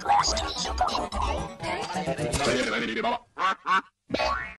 Blaster Super Combo.